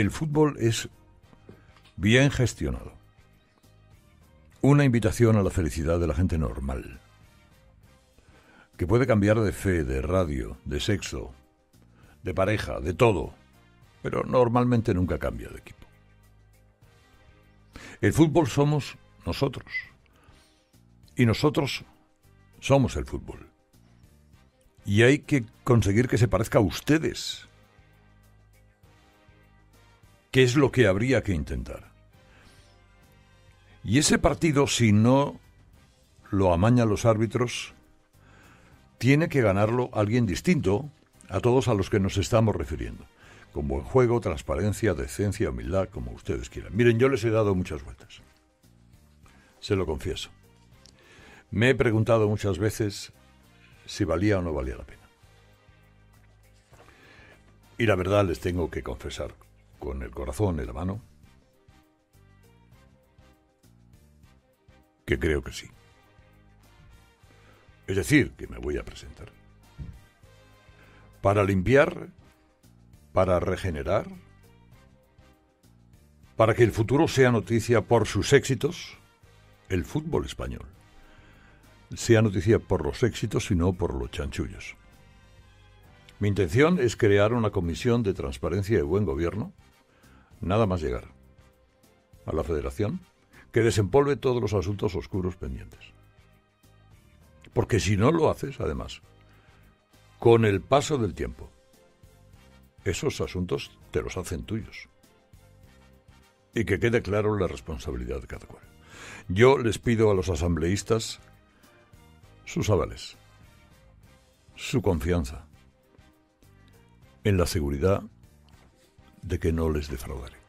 el fútbol es bien gestionado. Una invitación a la felicidad de la gente normal, que puede cambiar de fe, de radio, de sexo, de pareja, de todo, pero normalmente nunca cambia de equipo. El fútbol somos nosotros, y nosotros somos el fútbol. Y hay que conseguir que se parezca a ustedes. ¿Qué es lo que habría que intentar? Y ese partido, si no lo amañan los árbitros, tiene que ganarlo alguien distinto a todos a los que nos estamos refiriendo. Con buen juego, transparencia, decencia, humildad, como ustedes quieran. Miren, yo les he dado muchas vueltas. Se lo confieso. Me he preguntado muchas veces si valía o no valía la pena. Y la verdad les tengo que confesar, con el corazón en la mano, que creo que sí. Es decir, que me voy a presentar. Para limpiar, para regenerar, para que el futuro sea noticia por sus éxitos, el fútbol español sea noticia por los éxitos y no por los chanchullos. Mi intención es crear una comisión de transparencia y buen gobierno, nada más llegar a la federación, que desempolve todos los asuntos oscuros pendientes. Porque si no lo haces, además, con el paso del tiempo, esos asuntos te los hacen tuyos. Y que quede claro la responsabilidad de cada cual. Yo les pido a los asambleístas sus avales, su confianza en la seguridad de que no les defraudaré.